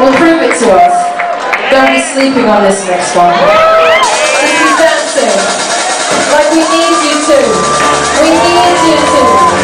will prove it to us. Don't be sleeping on this next one. This is dancing. Like we need you to. We need you to.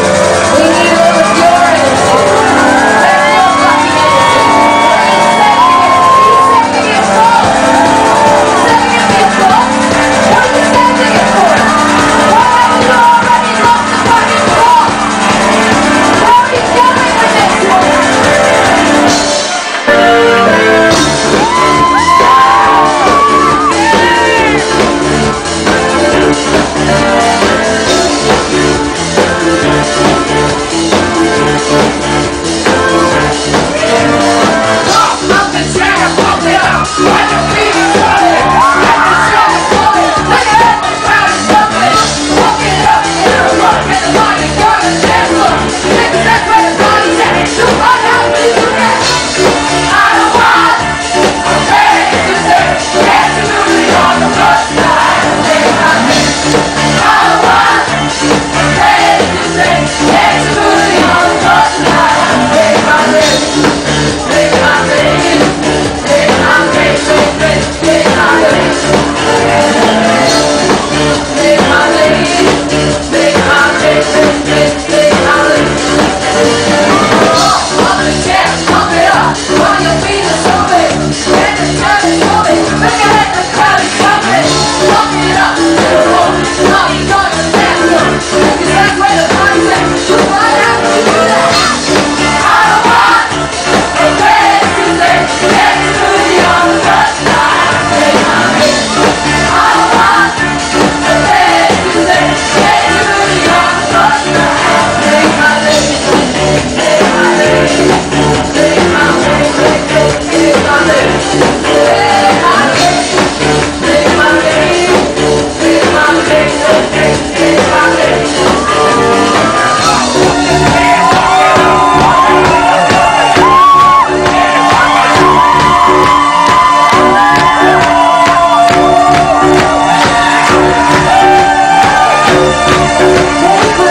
Take